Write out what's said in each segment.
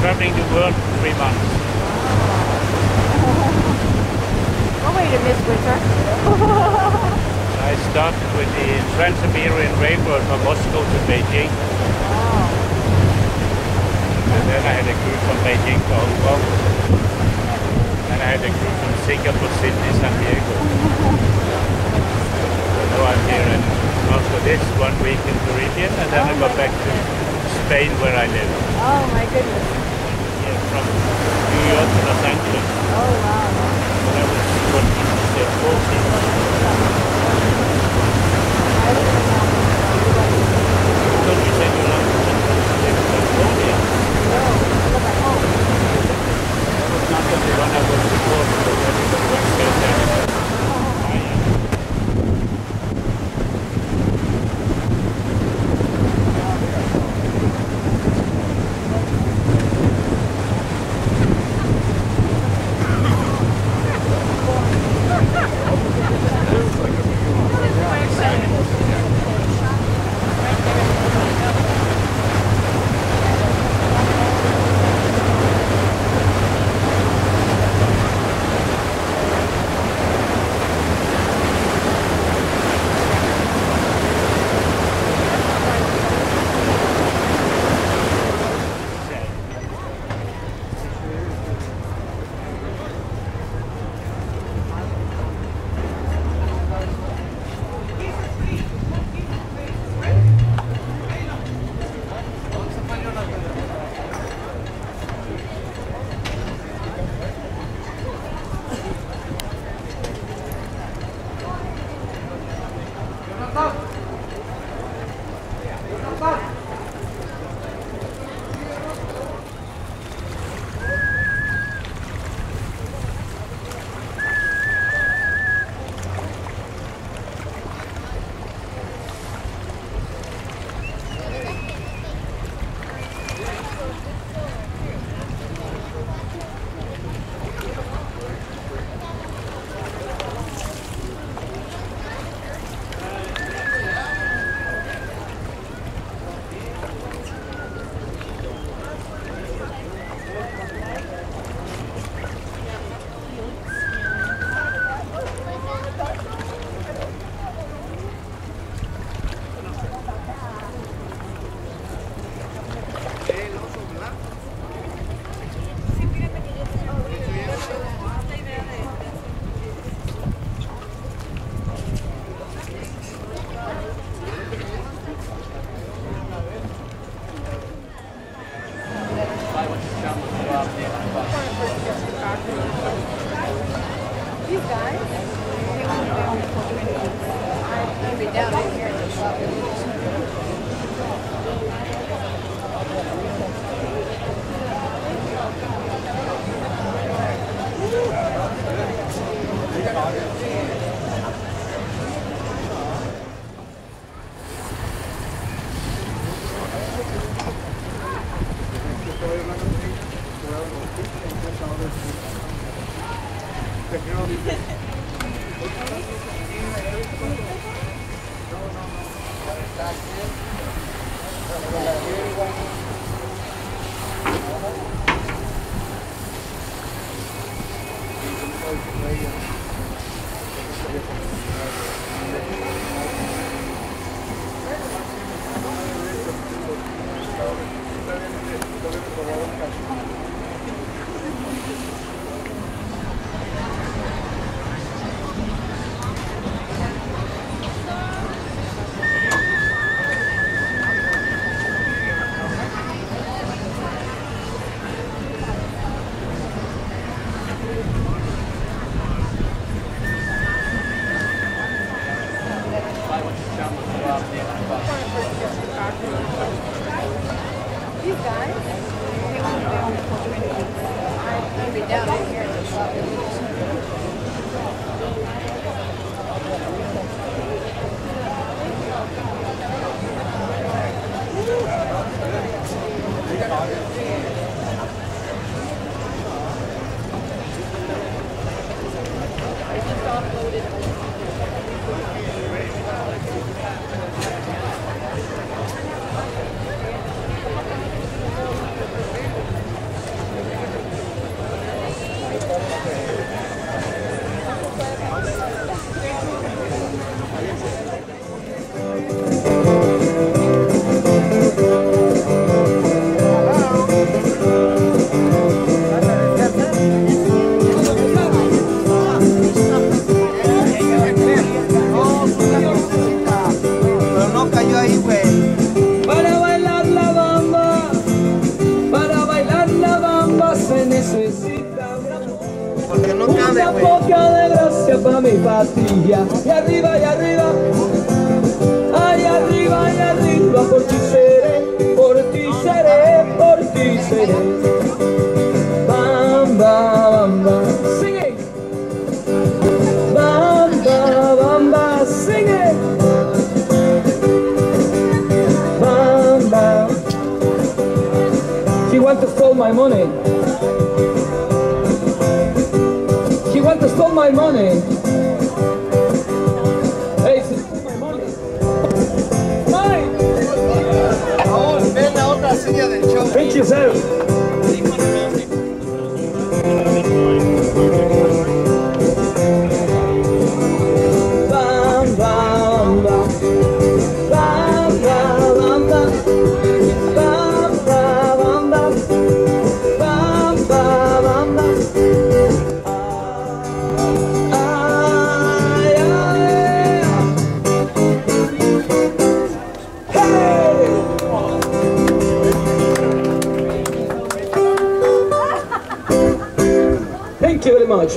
traveling the world three months. no way to miss winter. I started with the Trans-Siberian Railroad from Moscow to Beijing. Wow. And then I had a cruise from Beijing to Hong Kong. And I had a cruise from Singapore, Sydney, San Diego. so now I'm here and for this one week in Caribbean and then I go back to Spain where I live. Oh my goodness from New York to Los Angeles. Oh, wow. When I was Don't you to Cambodia? No, look don't the one because everybody went to Los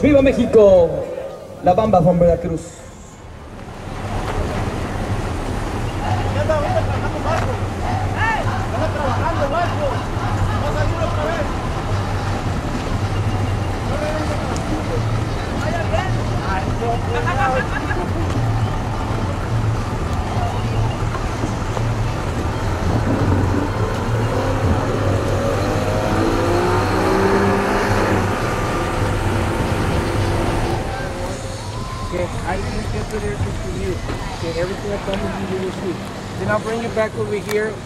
¡Viva México! La Bamba, hombre, over here.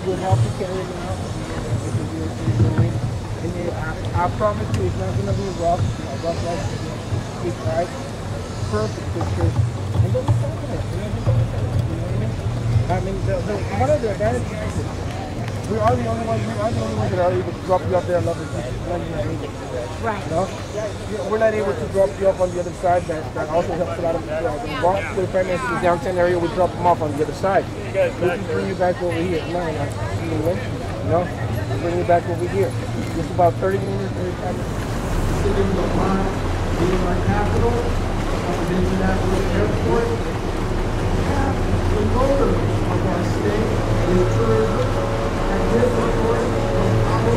up on the other side. That, that also helps a lot of uh, the walk with families in the downtown area. We drop them off on the other side. We can bring you back over here. No, no, no. no. Bring you back over here. It's about 30 minutes every time. Sitting with my, being my capital, of the International Airport. have The motor of our state is tourism, and this, of course, is our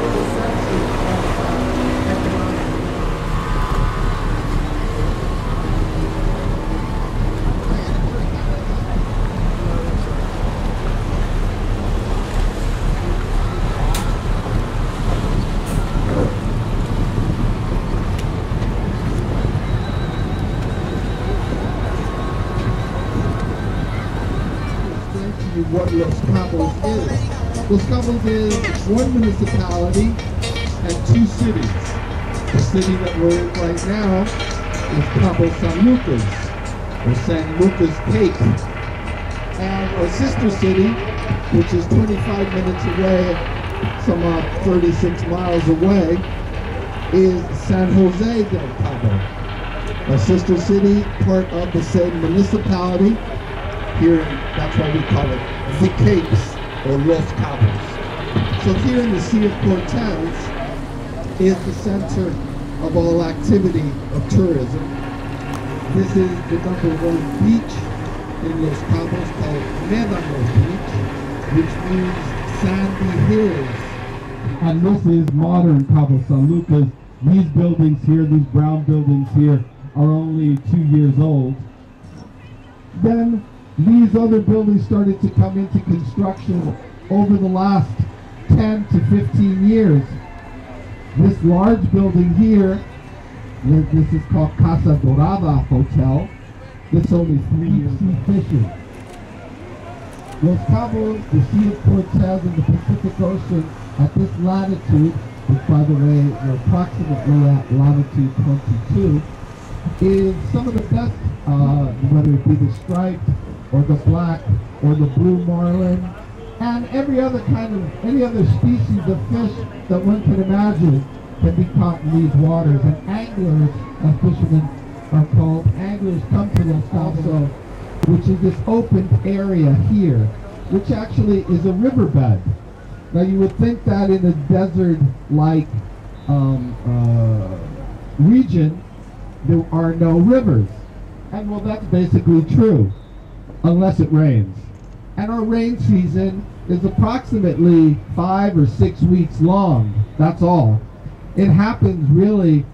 intersection. Cabos is one municipality and two cities. The city that we're in right now is Cabo San Lucas, or San Lucas Cape. And our sister city, which is 25 minutes away, some uh, 36 miles away, is San Jose del Cabo. A sister city, part of the same municipality, here, that's why we call it the Capes or Los Cabos. So here in the Sea of Cortez is the center of all activity of tourism. This is the number one beach in Los Cabos called Medano Beach, which means sandy hills. And this is modern Cabo San Lucas. These buildings here, these brown buildings here, are only two years old. Then these other buildings started to come into construction over the last 10 to 15 years. This large building here, this is called Casa Dorada Hotel. This only three years sea fishing. Los Cabos, the Sea of Cortez, and the Pacific Ocean at this latitude, which by the way, we're approximately at latitude 22, is some of the best, uh, whether it be the striped or the black or the blue marlin and every other kind of, any other species of fish that one can imagine can be caught in these waters. And anglers, as fishermen are called, anglers come to Los Cabos, which is this open area here, which actually is a riverbed. Now you would think that in a desert-like um, uh, region, there are no rivers. And well, that's basically true, unless it rains. And our rain season is approximately five or six weeks long. That's all. It happens really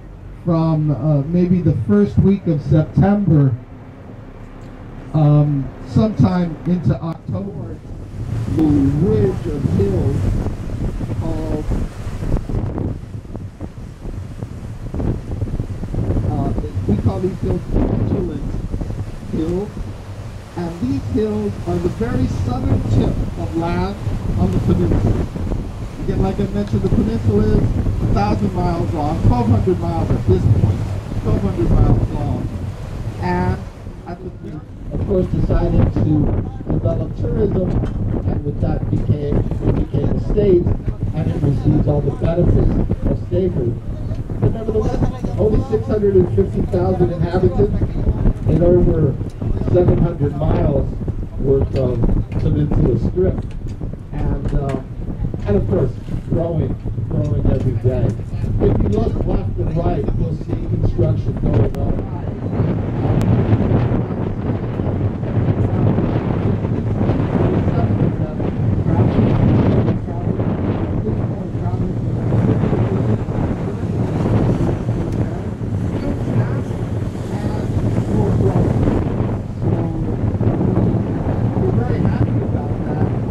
from uh, maybe the first week of September, um, sometime into October. The ridge of hills called uh, we call these hills petulant hills. And these hills are the very southern tip of land on the peninsula. Again, like I mentioned, the peninsula is 1,000 miles long, 1,200 miles at this point, 1,200 miles long. And at the peak, of course, decided to develop tourism, and with that became, it became a state, and it receives all the benefits of statehood. But nevertheless, only 650,000 inhabitants and over 700 miles worth of peninsula strip. And, uh, and of course, growing, growing every day. If you look left and right, you'll see construction going on. We're very happy about that.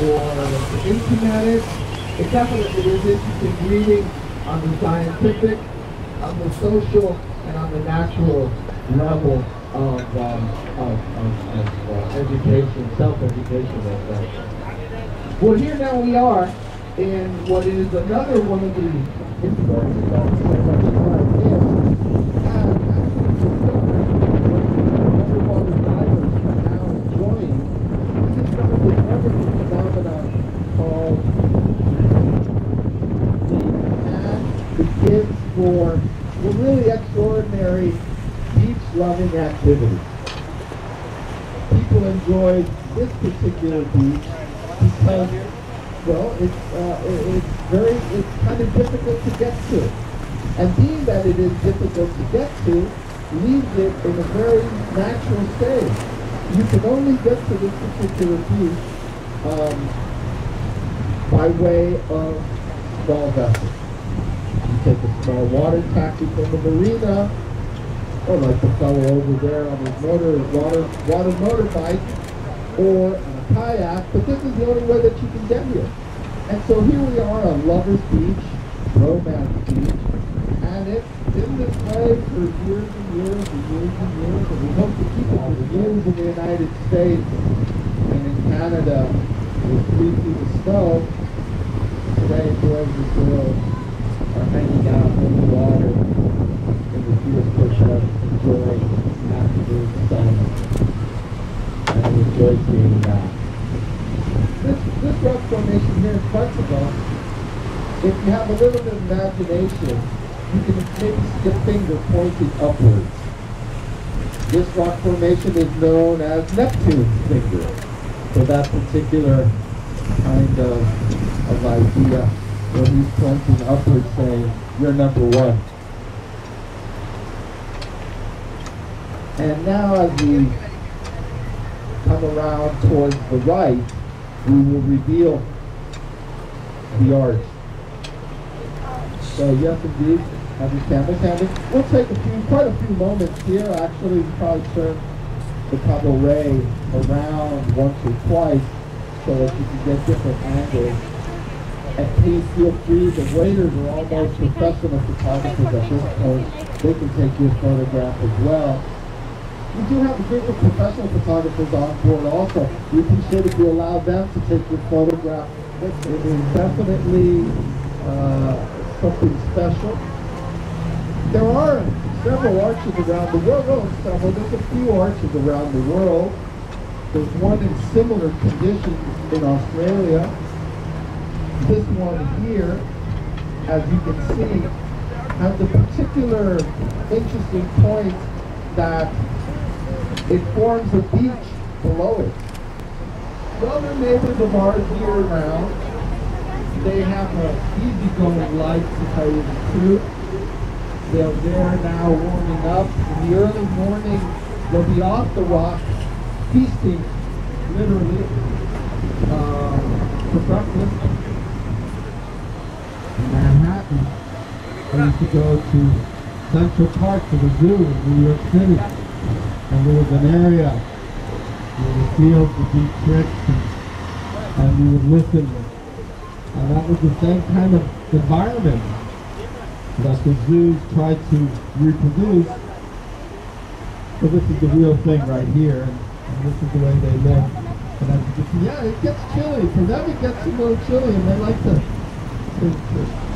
or internet it. It definitely is interesting reading on the scientific, on the social, and on the natural level of, um, of, of, of uh, education, self-education. Well, here now we are in what is another one of the important events of our time is, and underwater divers are now enjoying this is some of the wonderful phenomena activity. People enjoyed this particular beach because, well, it's, uh, it- it's very, it's kind of difficult to get to. And being that it is difficult to get to, leaves it in a very natural state. You can only get to this particular beach um, by way of small vessels. You take a small water taxi from the marina, or like the fellow over there on his motor, water, water motorbike, or a kayak, but this is the only way that you can get here. And so here we are on Lover's Beach, Romance Beach, it's been this way for years and years and years and years, and we hope to keep it for years in the United States and in Canada with three feet of snow. Today, boys and girls are hanging out in the water in the beautiful push-up, enjoying afternoon sun, and enjoy seeing that. This, this rock formation here in of if you have a little bit of imagination, you can see a finger pointing upwards. This rock formation is known as Neptune's finger for that particular kind of, of idea where he's pointing upwards saying, you're number one. And now as we come around towards the right, we will reveal the arch. So yes, indeed, cameras handy. We'll take a few, quite a few moments here. Actually, we probably turn the Cabo Ray around once or twice so that you can get different angles. And please feel free, the waiters are almost professional photographers at this point. They can take your photograph as well. We do have a group of professional photographers on board also. We appreciate if you allow them to take your photograph. It is definitely uh, something special. There are several arches around the world. Well, several. There's a few arches around the world. There's one in similar conditions in Australia. This one here, as you can see, has a particular interesting point that it forms a beach below it. They're neighbors of ours year round. They have a easygoing life, to tell you the truth. They're there now warming up. In the early morning, they'll be off the rock, feasting, literally, um, for breakfast. In Manhattan, I used to go to Central Park to the zoo in New York City. And there was an area where the fields would be tricked and, and we would listen. And that was the same kind of environment that the zoos try to reproduce. So this is the real thing right here, and, this is the way they live. And can see, yeah, it gets chilly. For them, it gets a little chilly, and they like to, to, to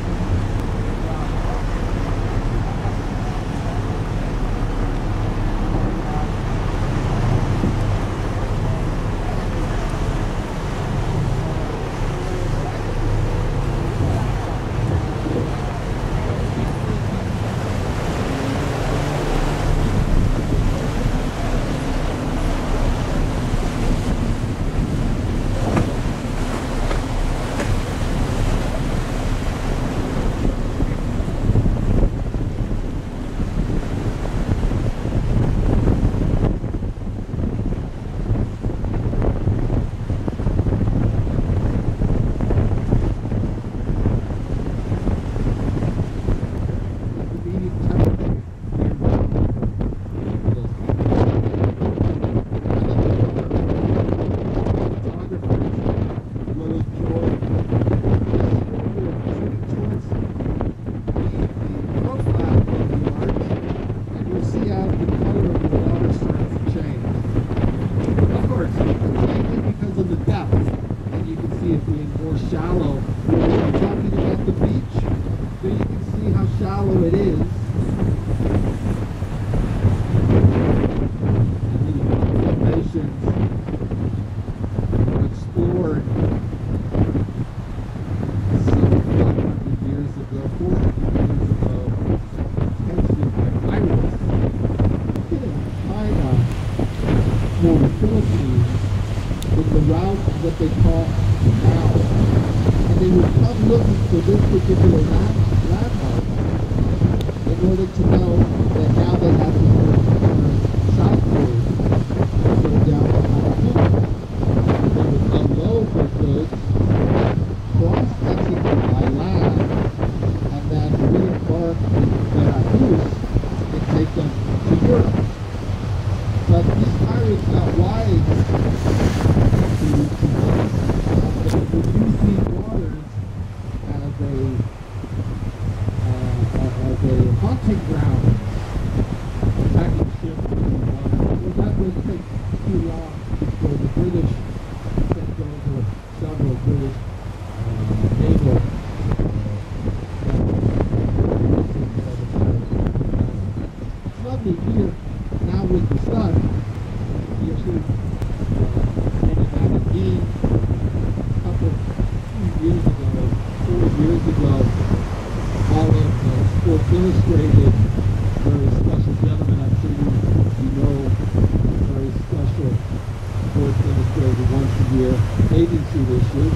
The once-a-year agency issue.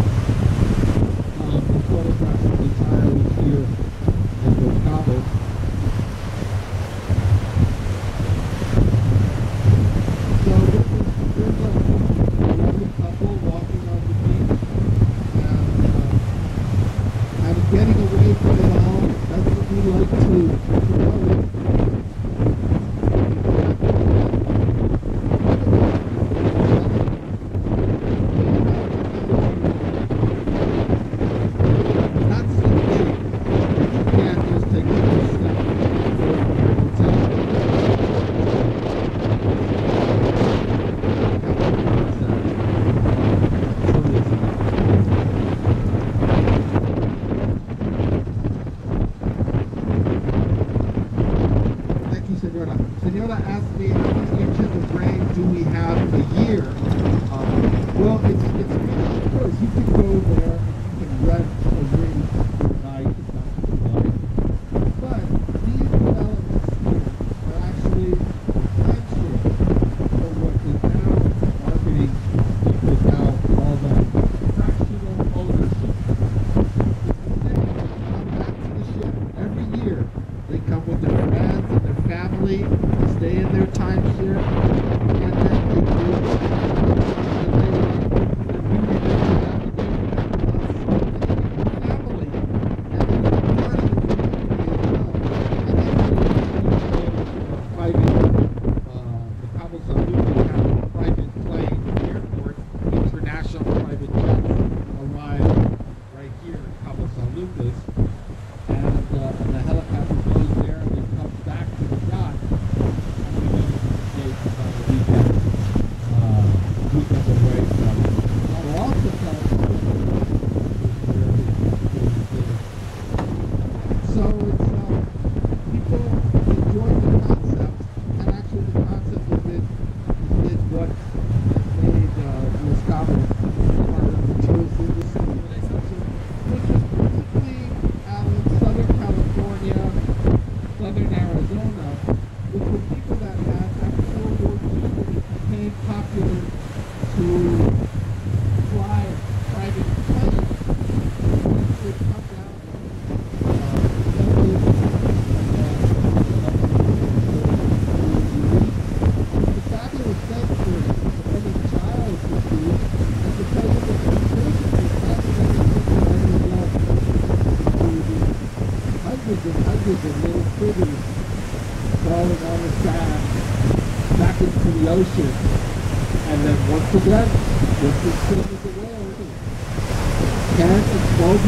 Um, the court is entirely here at Chicago.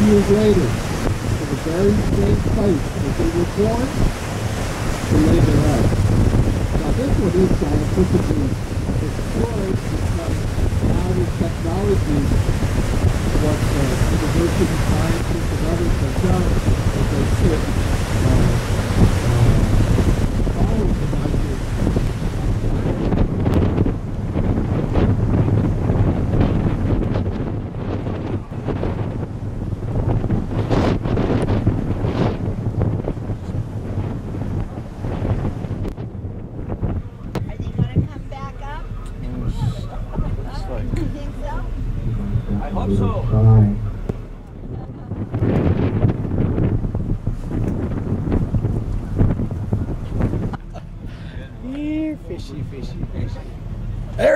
years later to the very same place that they were born to lay their eyes. Now this one is scientific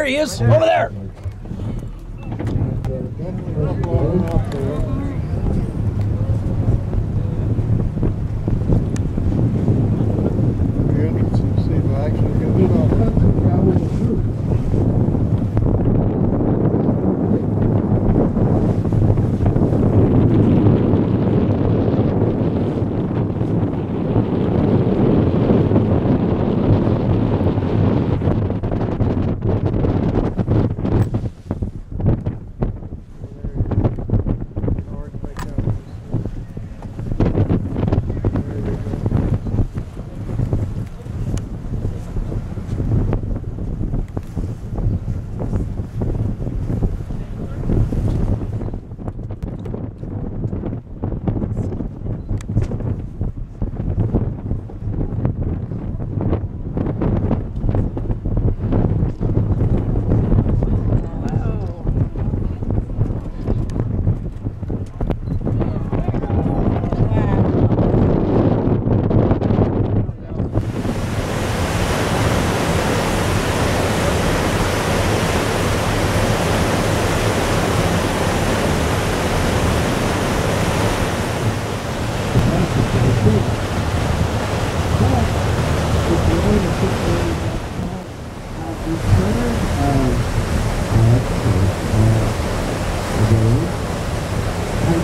he is, over there. Be interesting to see if I actually get It it on. depends on travel through. Hard to make out.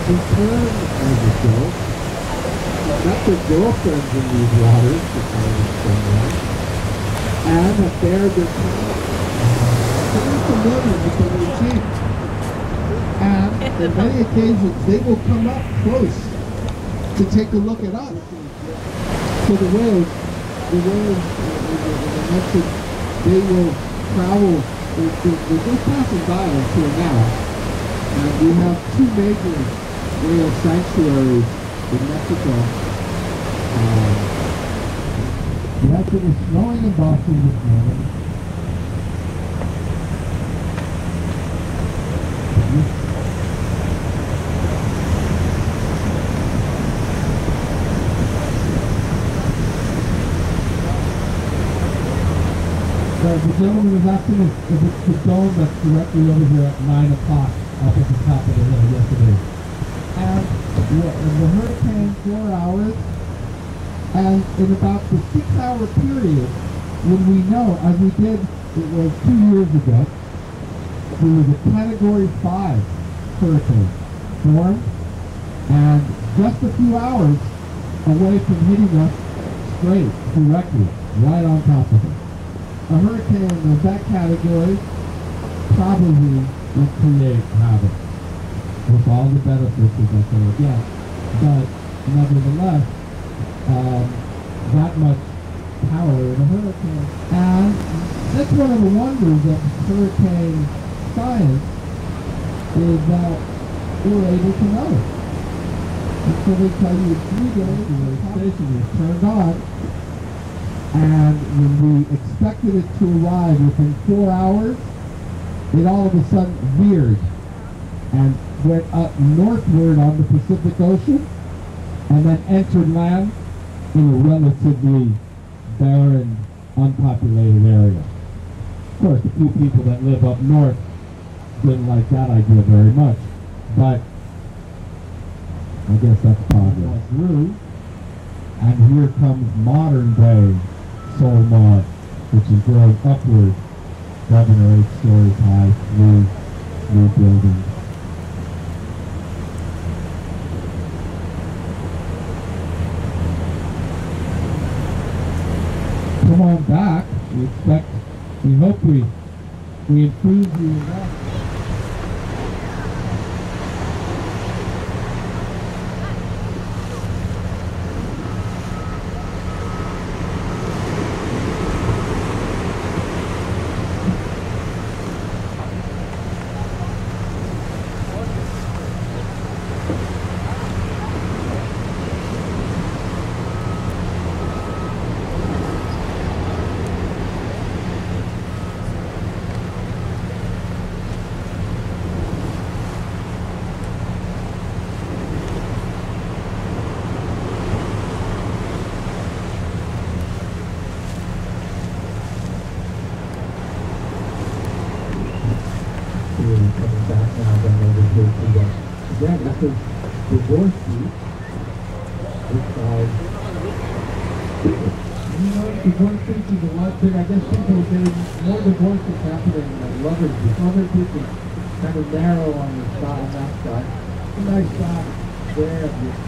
There you go. Not their girlfriends in these waters, if I understand right, and have bared their talent. Very familiar with the routine. And on many occasions, they will come up close to take a look at us. So the whales, the whales, the, Mexican, they will travel, they're, they're, they're just passing by until now. And we have two major whale sanctuaries in Mexico. Um, it was snowing in Boston this morning. So the gentleman was asking if, if it's the dome that's directly over here at 9 o'clock up at the top of the hill yesterday. And the, the hurricane, four hours, and in about the six hour period, when we know, as we did, it was two years ago, there was a category five hurricane formed, and just a few hours away from hitting us straight, directly, right on top of us. A hurricane of that category probably would create havoc with all the benefits, as I say again. But nevertheless, um, that much power in a hurricane. And that's one of the wonders of hurricane science is that we're able to know. And so they tell you three days the station is turned on and when we expected it to arrive within four hours, it all of a sudden veered and went up northward on the Pacific Ocean and then entered land in a relatively barren, unpopulated area. Of course, the few people that live up north didn't like that idea very much, but I guess that's progress. Through, and here comes modern day Solmar, which is growing upward seven or eight stories high through new buildings. Come on back. We expect, we hope we, we improve you enough.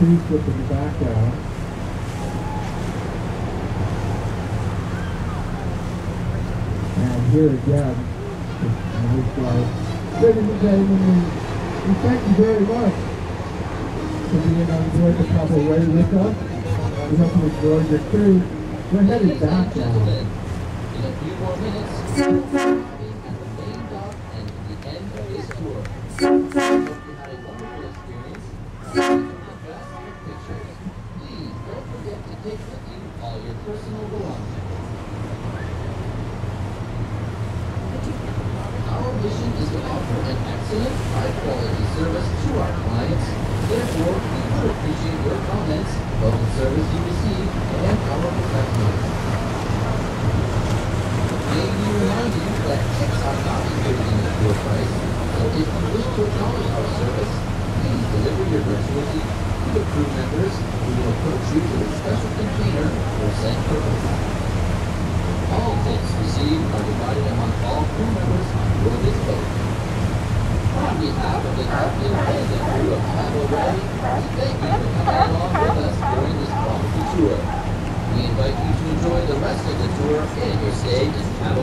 trees look in the background. And here again, this slide. Ladies and gentlemen, we thank you very much for being on board the proper way with us. We hope you enjoyed your cruise. We're headed back now.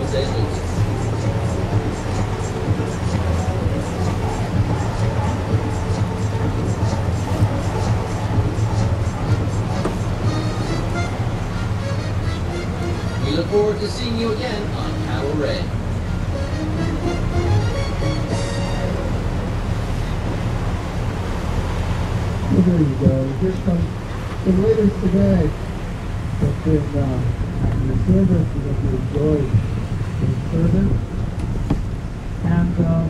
We look forward to seeing you again on Cattle Ray. Well, there you go. Here comes the latest today. But then, been uh, the service that we enjoyed further. And uh,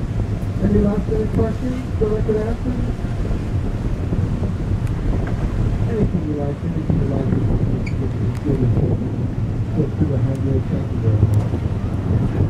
any last minute questions that I could? Anything you like, anything you like is really important. Just do a hand raise. Thank there very.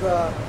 It uh,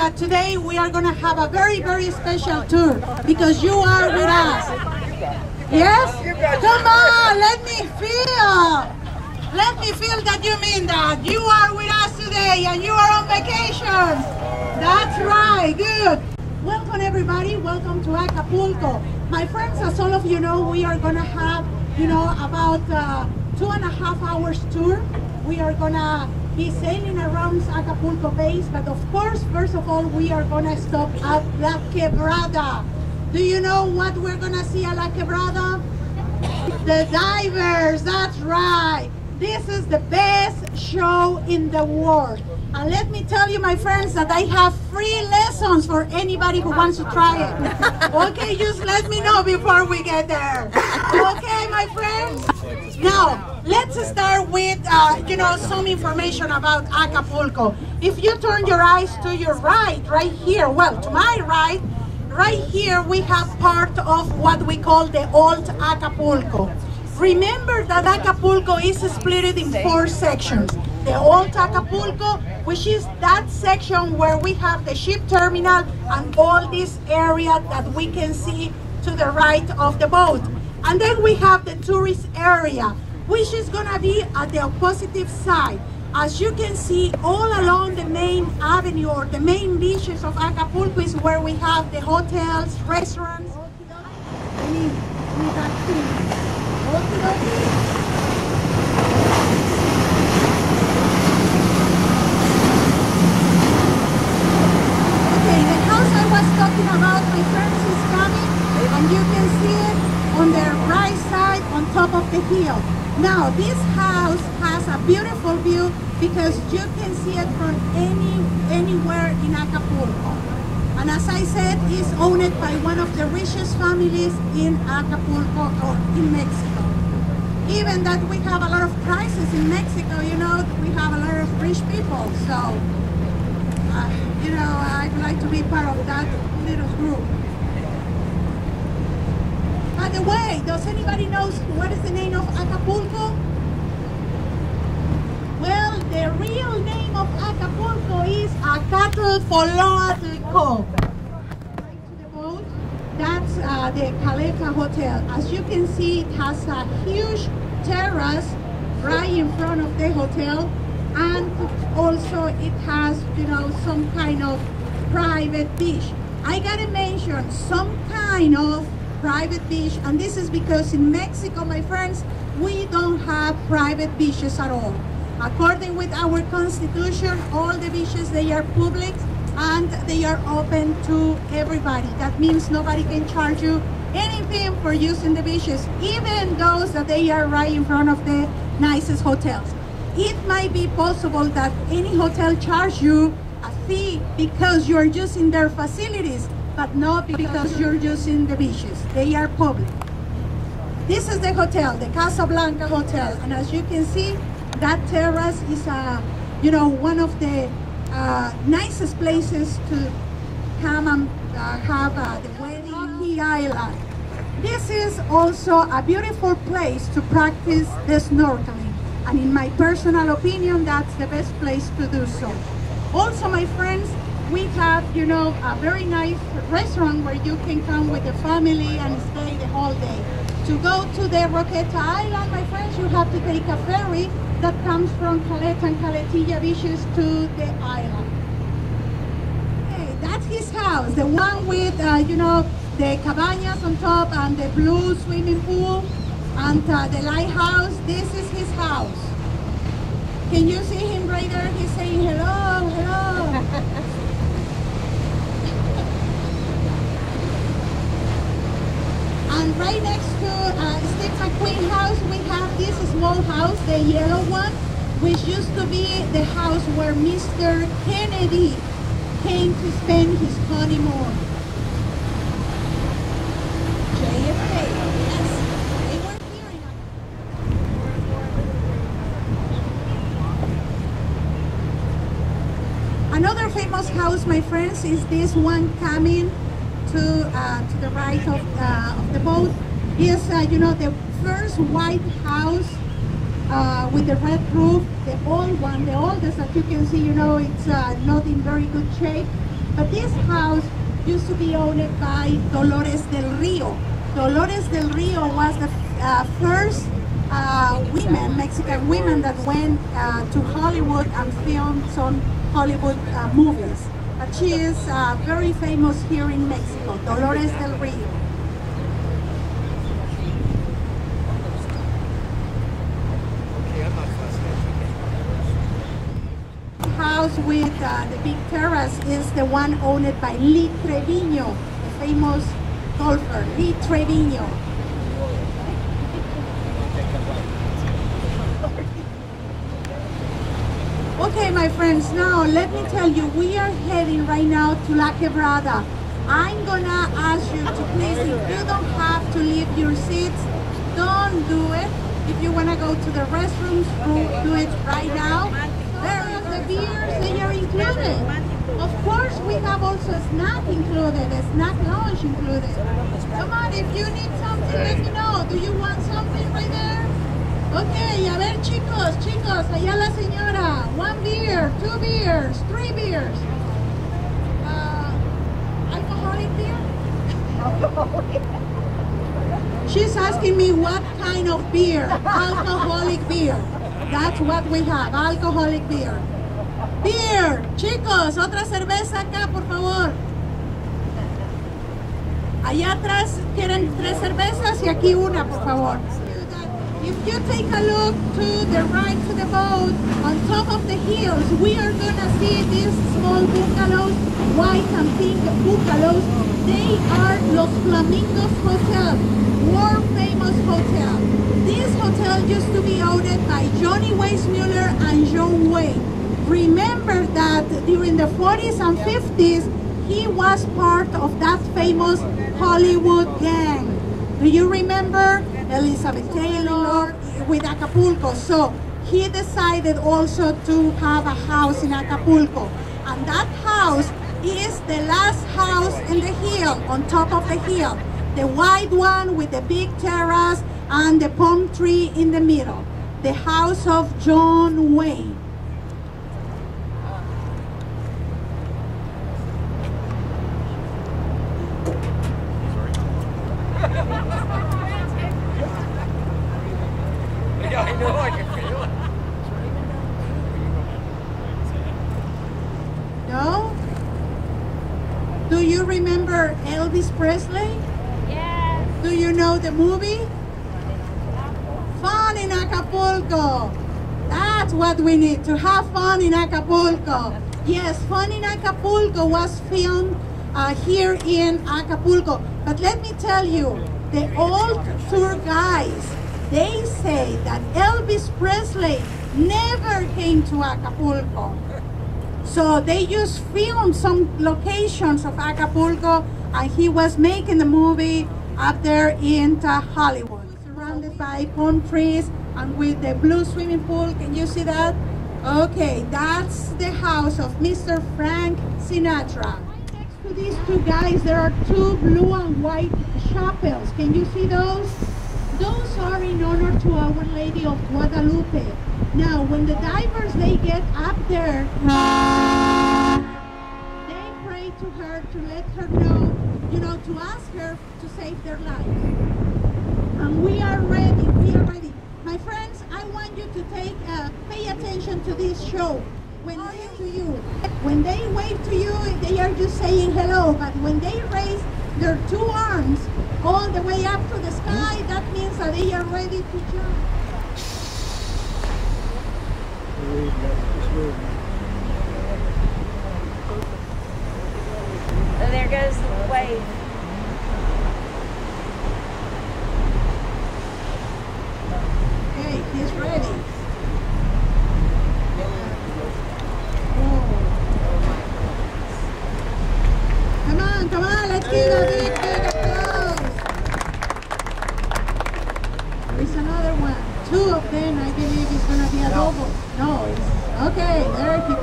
that today we are going to have a very, very special tour because you are with us. Yes? Come on, let me feel. Let me feel that you mean that. You are with us today and you are on vacation. That's right, good. Welcome everybody, welcome to Acapulco. My friends, as all of you know, we are gonna have, you know, about uh, two and a half hours tour. We are gonna be sailing around Acapulco base, but of course, first of all, we are gonna stop at La Quebrada. Do you know what we're gonna see at La Quebrada? The divers, that's right. This is the best show in the world. And let me tell you, my friends, that I have free lessons for anybody who wants to try it. Okay, just let me know before we get there. Okay, my friends? Now, let's start with, uh, you know, some information about Acapulco. If you turn your eyes to your right, right here, well, to my right, right here we have part of what we call the Old Acapulco. Remember that Acapulco is split in four sections. The old Acapulco, which is that section where we have the ship terminal and all this area that we can see to the right of the boat. And then we have the tourist area, which is gonna be at the opposite side. As you can see, all along the main avenue or the main beaches of Acapulco is where we have the hotels, restaurants. Okay, the house I was talking about, my friends, is coming, and you can see it on the right side on top of the hill. Now, this house has a beautiful view because you can see it from any anywhere in Acapulco. And as I said, it's owned by one of the richest families in Acapulco or in Mexico. Even that we have a lot of crisis in Mexico, you know, we have a lot of rich people. So, uh, you know, I'd like to be part of that little group. By the way, does anybody knows what is the name of Acapulco? Well, the real name of Acapulco is Acatl boat. That's uh, the Caleta Hotel. As you can see, it has a huge terrace right in front of the hotel, and also it has, you know, some kind of private beach. I gotta mention some kind of private beach, and this is because in Mexico, my friends, we don't have private beaches at all. According with our constitution, all the beaches, they are public and they are open to everybody. That means nobody can charge you anything for using the beaches, even those that they are right in front of the nicest hotels. It might be possible that any hotel charge you a fee because you're using their facilities, but not because you're using the beaches. They are public. This is the hotel, the Casablanca Hotel, and as you can see, that terrace is, uh, you know, one of the uh, nicest places to come and uh, have uh, the wedding island. This is also a beautiful place to practice the snorkeling, and in my personal opinion, that's the best place to do so. Also, my friends, we have, you know, a very nice restaurant where you can come with the family and stay the whole day. To go to the Roqueta Island, my friends, you have to take a ferry that comes from Caleta and Caletilla beaches to the island. Okay, that's his house, the one with, uh, you know, the cabañas on top and the blue swimming pool and uh, the lighthouse. This is his house. Can you see him right there? He's saying hello, hello. And right next to uh, Steve McQueen house, we have this small house, the yellow one, which used to be the house where Mr. Kennedy came to spend his honeymoon. JFK, Another famous house, my friends, is this one coming to uh, to the right of, uh, of the boat. Is uh, you know the first white house uh, with the red roof, the old one, the oldest that you can see. You know it's uh, not in very good shape, but this house used to be owned by Dolores del Rio. Dolores del Rio was the uh, first women, Mexican women that went to Hollywood and filmed some Hollywood movies. But she is uh, very famous here in Mexico, Dolores del Rio. House with uh, the big terrace is the one owned by Lee Trevino, the famous golfer, Lee Trevino. Okay, my friends, now let me tell you, we are heading right now to La Quebrada. I'm gonna ask you to please, if you don't have to leave your seats, don't do it. If you wanna go to the restrooms, do- it right now. There is the beers, they are included. Of course, we have also a snack included, a snack lounge included. Come on, if you need something, let me know. Do you want something right there? Okay, a ver chicos, chicos, allá la señora. One beer, two beers, three beers. Uh, alcoholic beer? She's asking me what kind of beer. Alcoholic beer. That's what we have, alcoholic beer. Beer, chicos, otra cerveza acá, por favor. Allá atrás quieren tres cervezas y aquí una, por favor. If you take a look to the right to the boat, on top of the hills, we are gonna see these small bungalows, white and pink bungalows. They are Los Flamingos Hotel, world famous hotel. This hotel used to be owned by Johnny Weissmuller and John Wayne. Remember that during the 40s and 50s, he was part of that famous Hollywood gang. Do you remember Elizabeth Taylor with Acapulco? So he decided also to have a house in Acapulco. And that house is the last house in the hill, on top of the hill. The white one with the big terrace and the palm tree in the middle. The house of John Wayne. Yeah, I know, I can feel it. No? Do you remember Elvis Presley? Yes. Do you know the movie? Fun in Acapulco. That's what we need to have fun in Acapulco. Yes, Fun in Acapulco was filmed uh, here in Acapulco. But let me tell you, the old tour guys, they say that Elvis Presley never came to Acapulco. So they just filmed some locations of Acapulco and he was making the movie up there in Hollywood. Surrounded by palm trees and with the blue swimming pool. Can you see that? Okay, that's the house of Mr. Frank Sinatra. Right next to these two guys, there are two blue and white chapels. Can you see those? Those are in honor to Our Lady of Guadalupe. Now, when the divers they get up there, they pray to her to let her know, you know, to ask her to save their lives. And we are ready. We are ready. My want you to take, uh, pay attention to this show. When they to you, when they wave to you, they are just saying hello. But when they raise their two arms all the way up to the sky, that means that they are ready to jump. There goes the wave. He's ready. Come on, come on, let's give a big, big applause. There's another one. Two of them, I believe, is going to be a double. No, okay, there he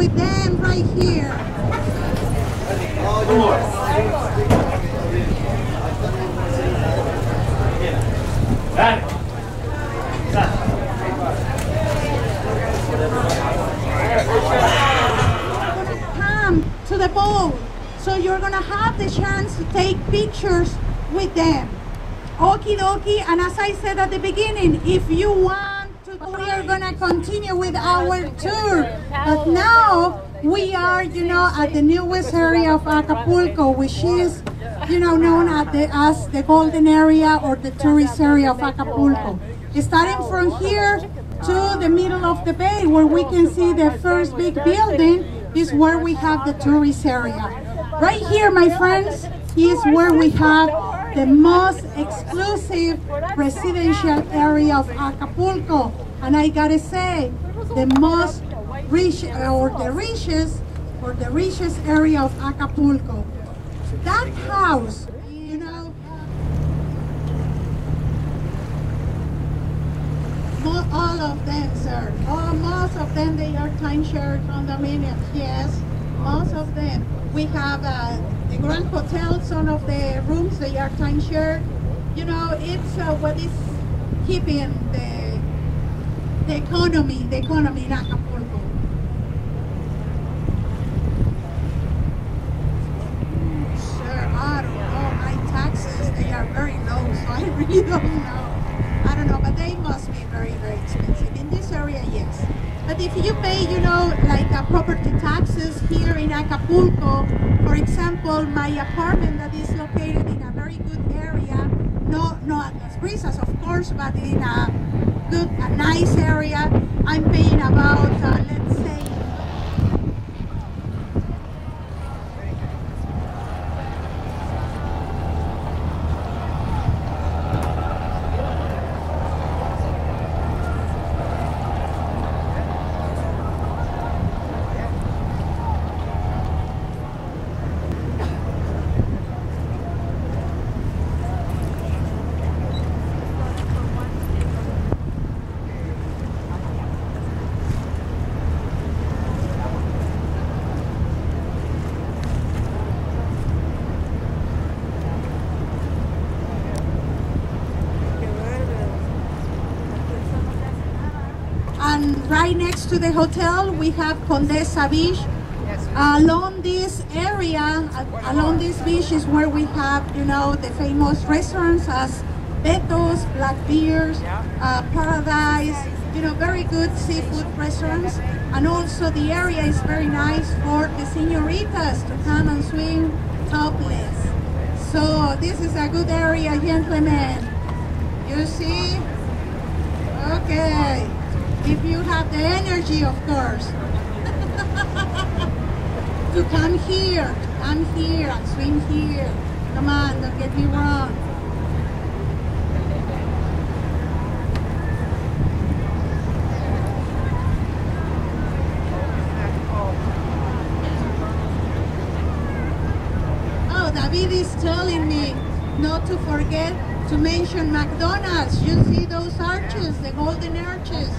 with them right here. come to the boat. So you're gonna have the chance to take pictures with them. Okie dokie, and as I said at the beginning, if you want to, we are gonna continue with our tour. But now we are, you know, at the newest area of Acapulco, which is, you know, known as the, as the golden area or the tourist area of Acapulco. Starting from here to the middle of the bay, where we can see the first big building, is where we have the tourist area. Right here, my friends, is where we have the most exclusive residential area of Acapulco. And I gotta say, the most rich, or the richest, the richest area of Acapulco. That house, you know, all of them, sir. Oh, most of them, they are timeshare condominiums, yes. Most of them. We have uh, the Grand Hotel, some of the rooms, they are timeshare. You know, it's uh, what is keeping the, the economy, the economy in Acapulco. Sure, I don't know. My taxes, they are very low, so I really don't know. I don't know, but they must be very, very expensive. In this area, yes. But if you pay, you know, like uh, property taxes here in Acapulco, for example, my apartment that is located in a very good area, no, of course, but in a good, a nice area, I'm paying about, uh, let's say, And right next to the hotel, we have Condesa Beach. Along this area, along this beach is where we have, you know, the famous restaurants as Beto's, Black Beers, uh, Paradise, you know, very good seafood restaurants. And also the area is very nice for the senoritas to come and swim topless. So this is a good area, gentlemen. You see? Okay. If you have the energy, of course. to come here, come here and swim here. Come on, don't get me wrong. Oh, David is telling me not to forget to mention McDonald's. You see those arches, the golden arches.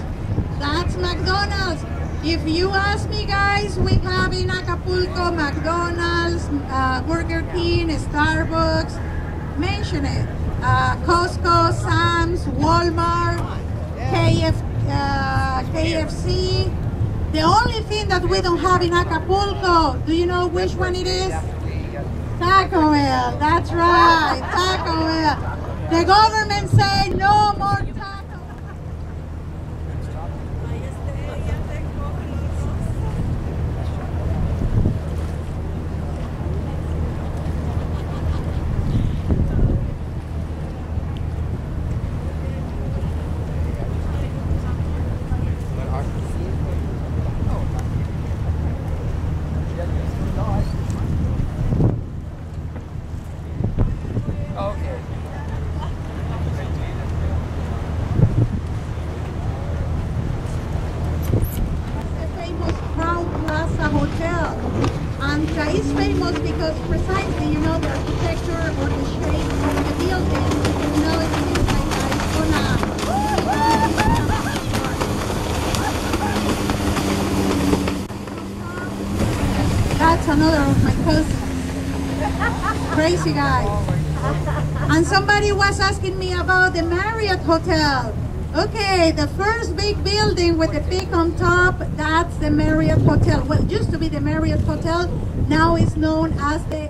That's McDonald's. If you ask me, guys, we have in Acapulco McDonald's, uh, Burger King, Starbucks. Mention it. Uh, Costco, Sam's, Walmart, KF, uh, KFC. The only thing that we don't have in Acapulco, do you know which one it is? Taco Bell, that's right, Taco Bell. The government say no more taco. Okay. the famous Crowne Plaza Hotel. And uh, it's famous because precisely, you know, the architecture or the shape of the building, you know, it seems like uh, it's gonna... That's another of my cousins. Crazy guy. And somebody was asking me about the Marriott Hotel. Okay, the first big building with the peak on top, that's the Marriott Hotel. Well, it used to be the Marriott Hotel, now it's known as the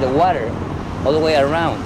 the water all the way around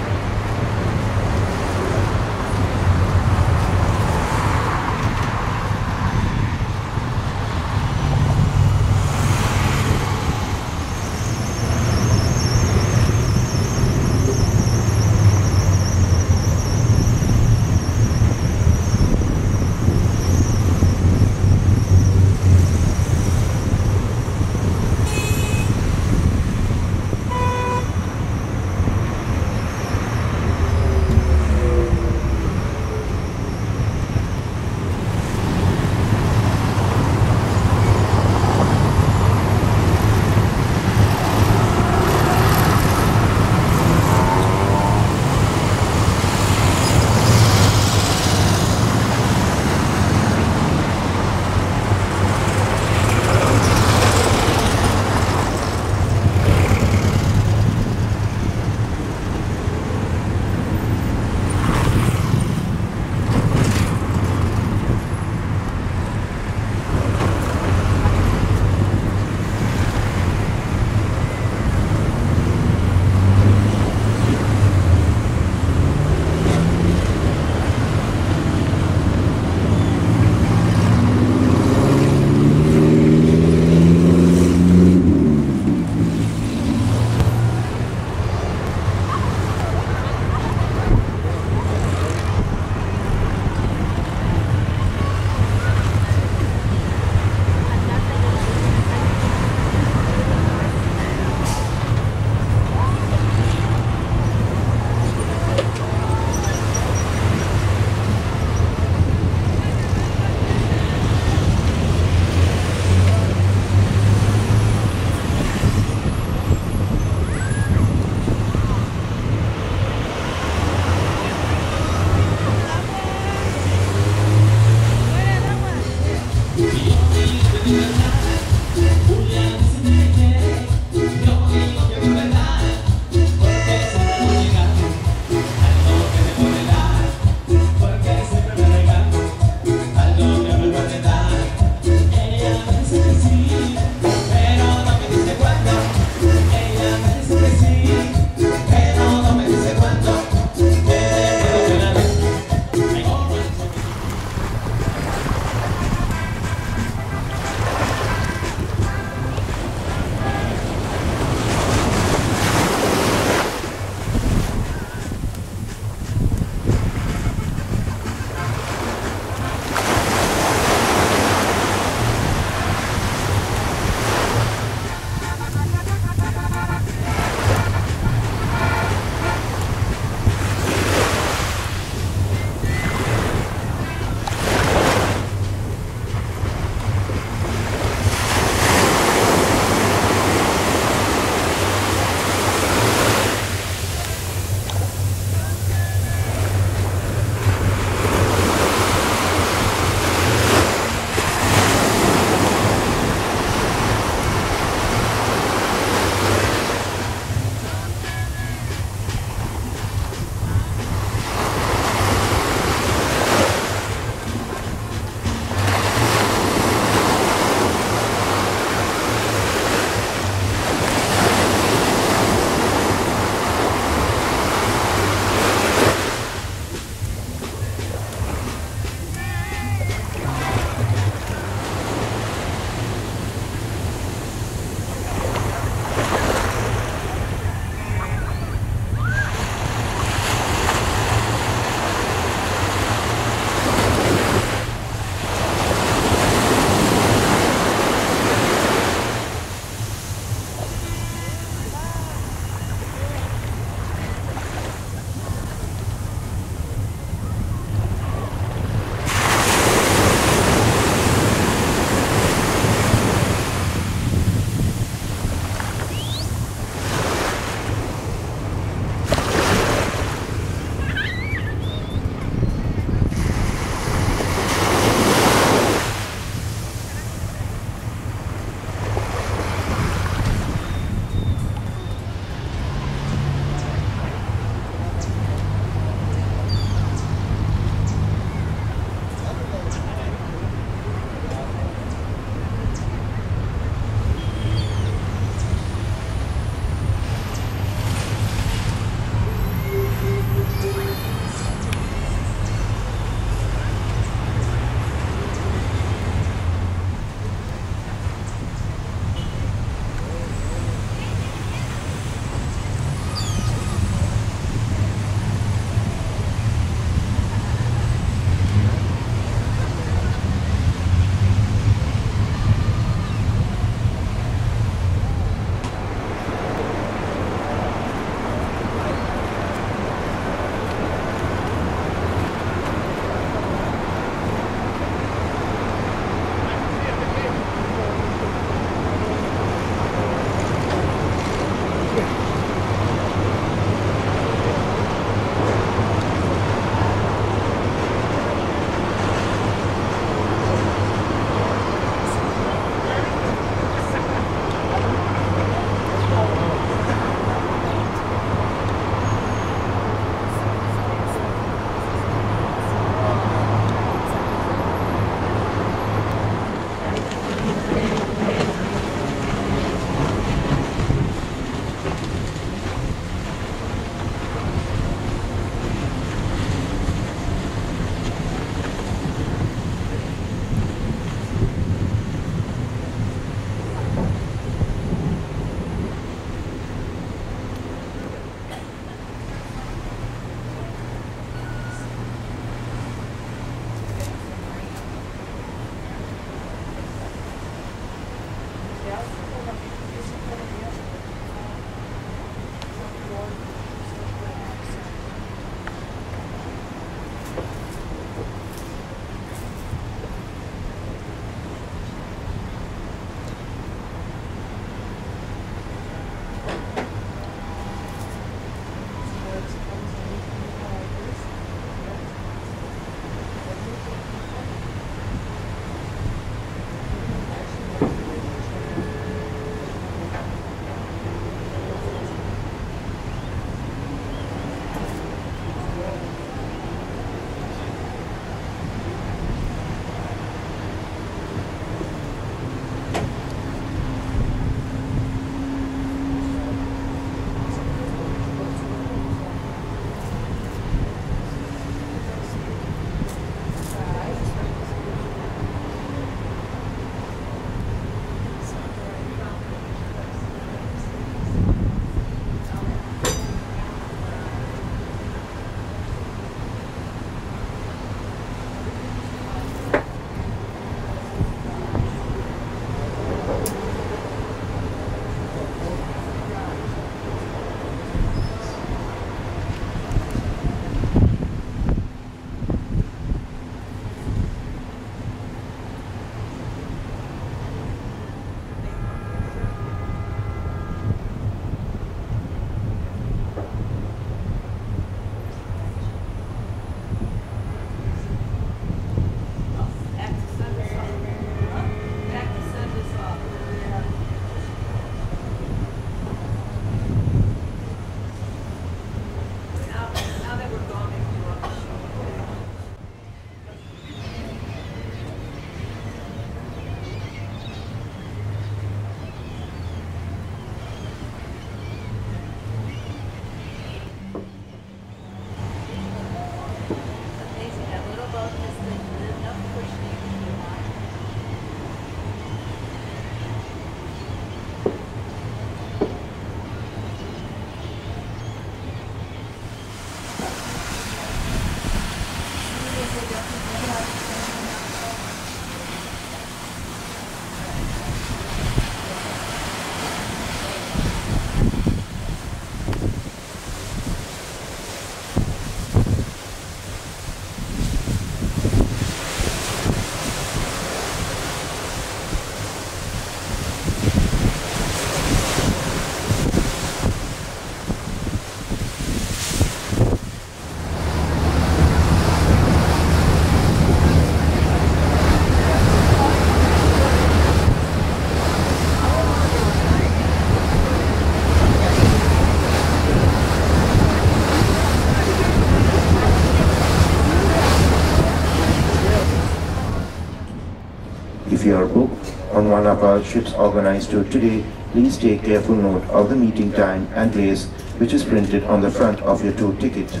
our ships organized tour today, please take careful note of the meeting time and place which is printed on the front of your tour ticket.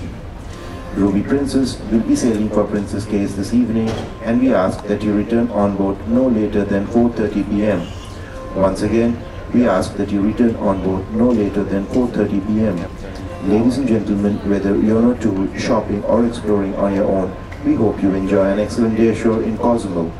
Ruby Princess will be sailing for Princess Cays this evening and we ask that you return on board no later than 4.30 p.m. Once again, we ask that you return on board no later than 4.30 p.m. Ladies and gentlemen, whether you're on a tour, shopping or exploring on your own, we hope you enjoy an excellent day ashore in Cozumel.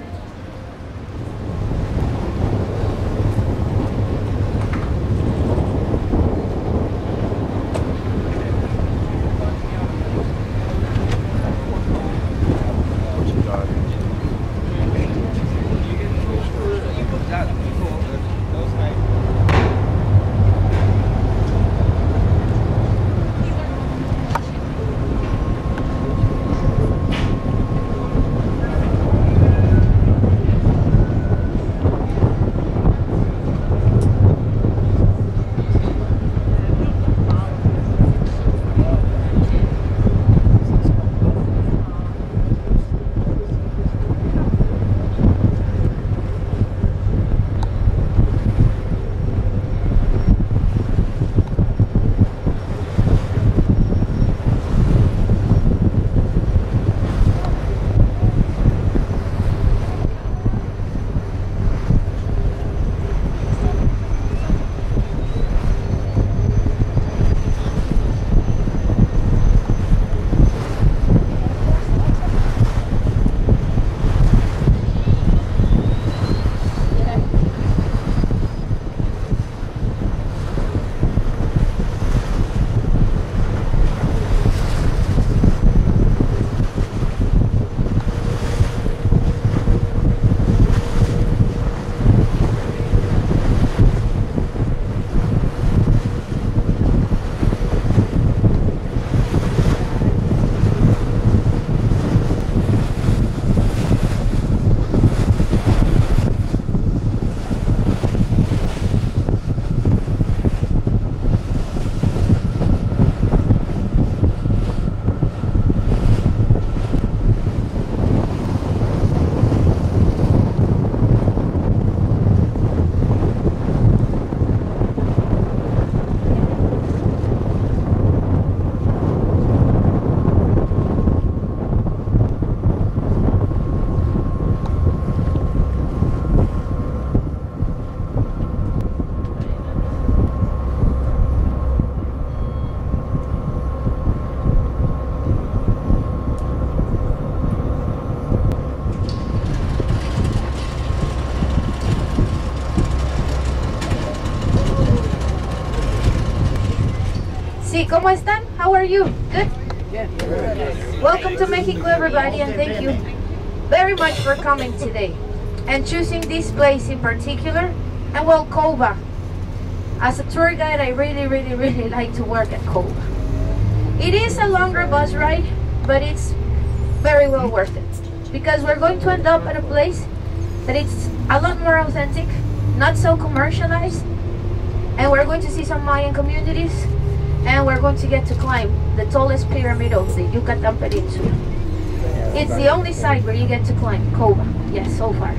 ¿Cómo están? How are you? Good? Welcome to Mexico, everybody, and thank you very much for coming today and choosing this place in particular. And well, Coba. As a tour guide, I really, really, really like to work at Coba. It is a longer bus ride, but it's very well worth it because we're going to end up at a place that it's a lot more authentic, not so commercialized, and we're going to see some Mayan communities and we're going to get to climb the tallest pyramid of the Yucatan Peninsula. It's the only site where you get to climb Coba. Yes, so far.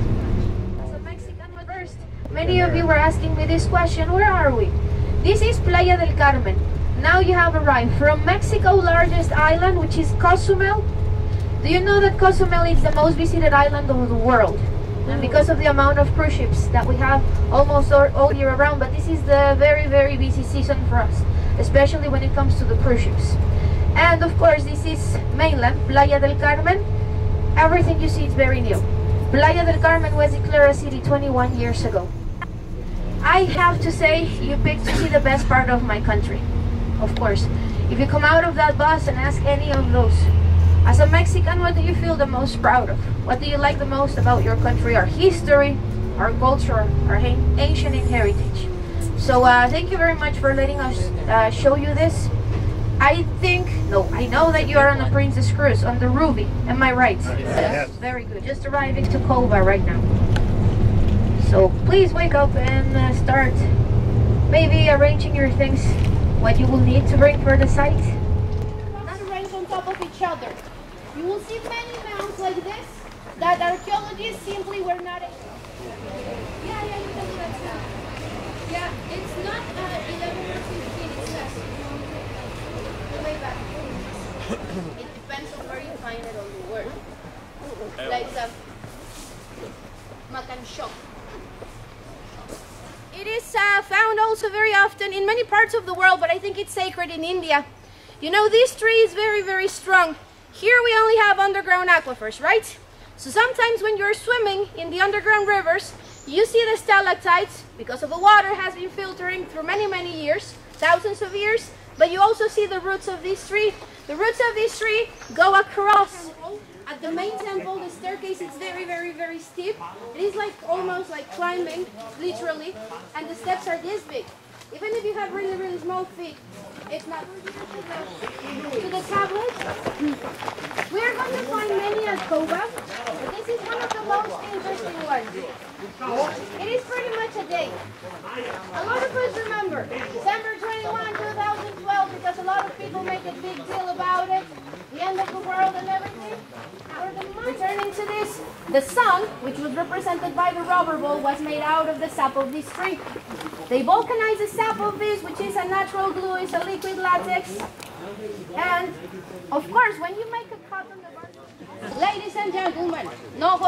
Mexican first, many of you were asking me this question, where are we? This is Playa del Carmen. Now you have arrived from Mexico's largest island, which is Cozumel. Do you know that Cozumel is the most visited island of the world? And because of the amount of cruise ships that we have almost all, all year around, but this is the very, very busy season for us especially when it comes to the cruise ships. And of course, this is mainland, Playa del Carmen. Everything you see is very new. Playa del Carmen was declared a city 21 years ago. I have to say, you picked to see the best part of my country. Of course, if you come out of that bus and ask any of those, as a Mexican, what do you feel the most proud of? What do you like the most about your country, our history, our culture, our ancient heritage? So uh, thank you very much for letting us uh, show you this. I think, no, I know that you are on the Princess Cruise, on the Ruby. Am I right? Yes. Very good. Just arriving to Coba right now. So please wake up and uh, start maybe arranging your things, what you will need to bring for the site. Not arranged on top of each other. You will see many mounds like this that archaeologists simply were not able Yeah, yeah, you can do that. Yeah, it's not uh, 11 or it depends on where you find it on the word. Like the makan shop. It is uh, found also very often in many parts of the world, but I think it's sacred in India. You know, this tree is very, very strong. Here we only have underground aquifers, right? So sometimes when you're swimming in the underground rivers, you see the stalactites because of the water has been filtering through many, many years, thousands of years, but you also see the roots of this tree. The roots of this tree go across. At the main temple, the staircase is very, very, very steep. It is like almost like climbing, literally, and the steps are this big. Even if you have really, really small feet, it's not to the, tablet. We are going to find many at Coba, this is one of the most interesting ones. It is pretty much a day. A lot of us remember December 21, 2012, because a lot of people make a big deal about it, the end of the world and everything. Returning to this, the sun, which was represented by the rubber ball, was made out of the sap of this tree. They vulcanize the sap of this, which is a natural glue, it's a liquid latex. And, of course, when you make a cut the Ladies and gentlemen, no.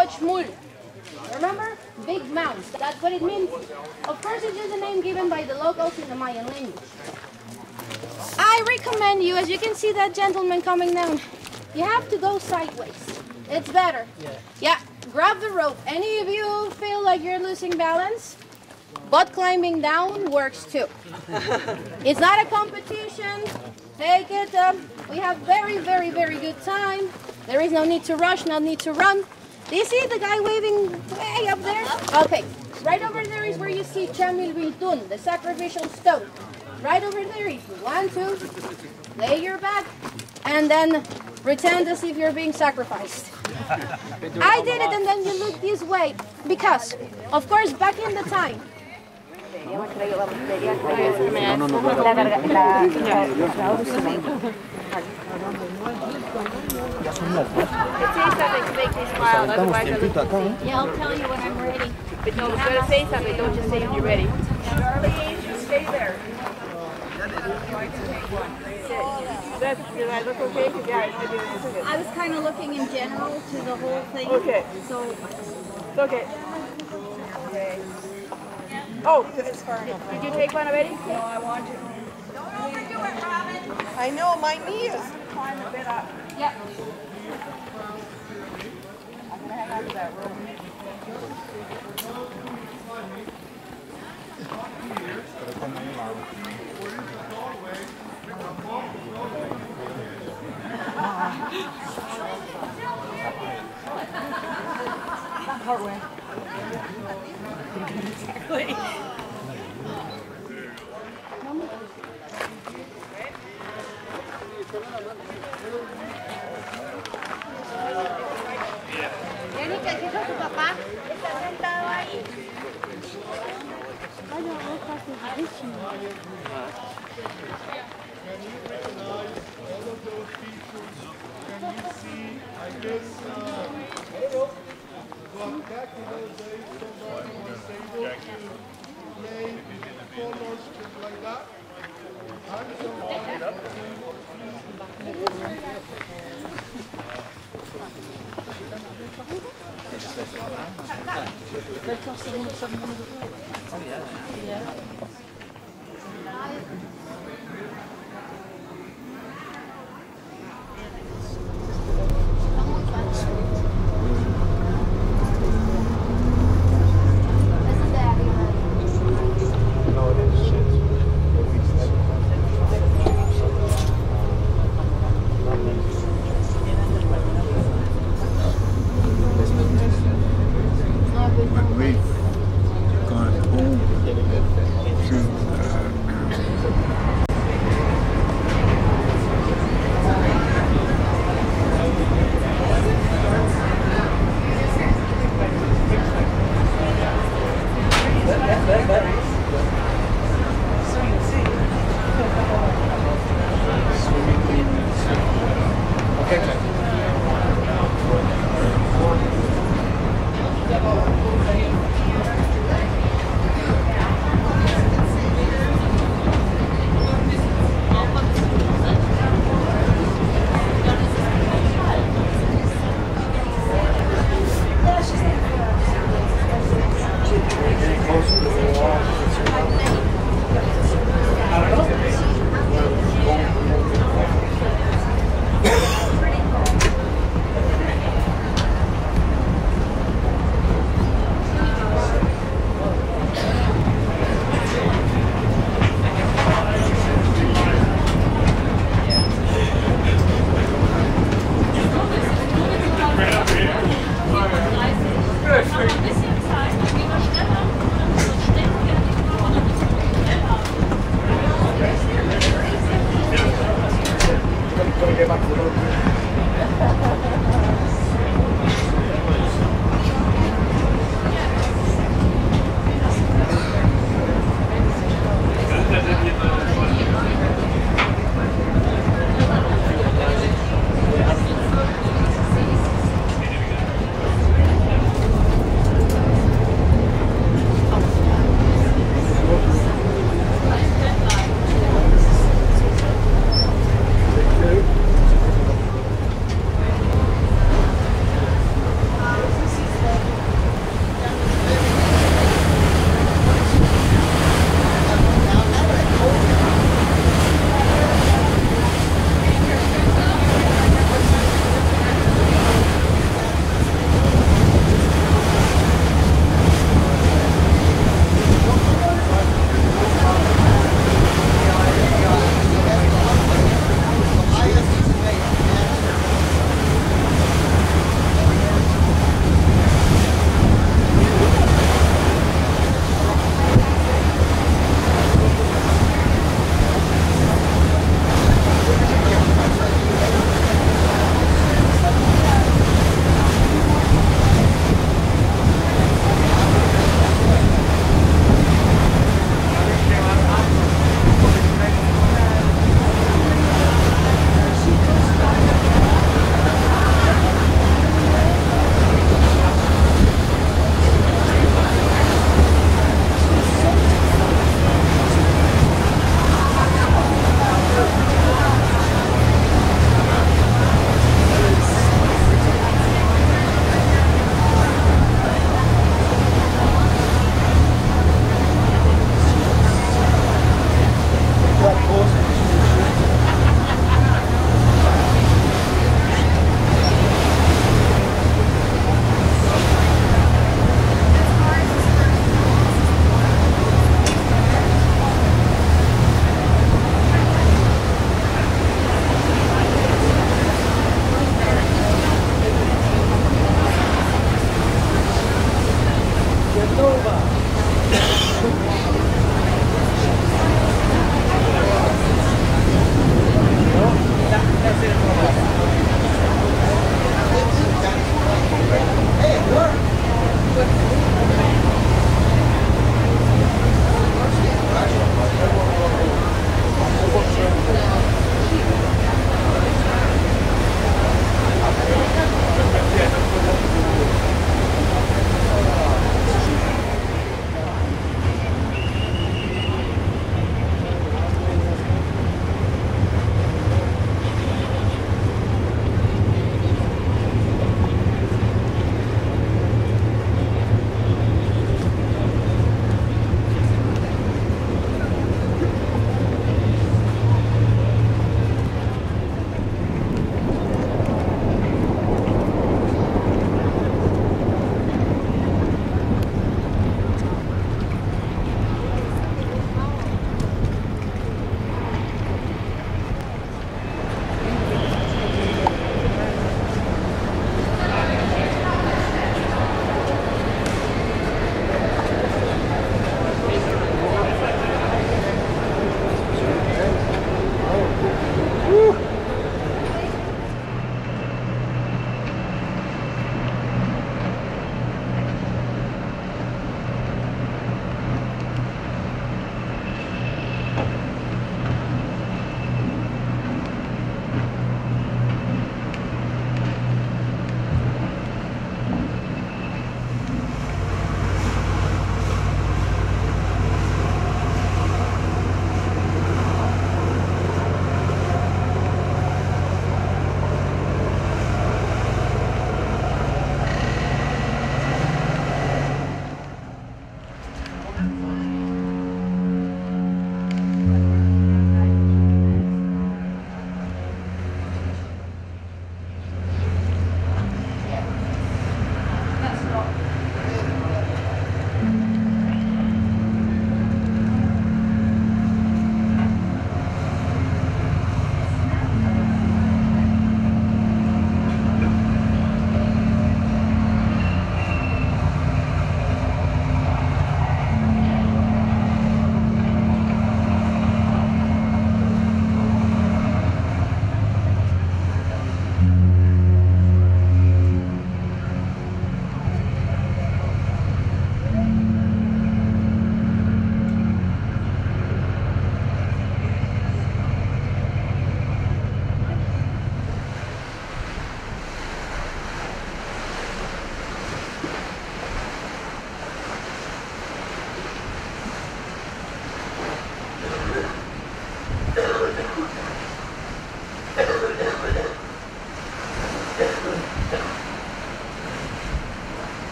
Remember? Big mounds. That's what it means. Of course, it's just a name given by the locals in the Mayan language. I recommend you, as you can see that gentleman coming down, you have to go sideways. It's better. Yeah, yeah. grab the rope. Any of you feel like you're losing balance? Butt climbing down works too. it's not a competition. Take it. Um, we have very, very, very good time. There is no need to rush, no need to run. Do you see the guy waving way up there? Okay, right over there is where you see Chamil Biltun, the sacrificial stone. Right over there is one, two, lay your back, and then pretend as if you're being sacrificed. I did it and then you look this way because, of course, back in the time, Yeah, I'll tell you when I'm ready. But no, you gotta say something. Don't just say you're ready. Charlie, you stay there. Did I look okay? 'Cause, yeah, I did it. I was kind of looking in general to the whole thing. Okay. So It's okay. Okay. Oh, it's far enough. Did you take one already? No, I want to. Don't overdo it, Robin. I know, my knee is climbing a bit up. Yep. I'm gonna hang on to that rope. Jenny, ¿qué hizo tu papá? Está sentado ahí. When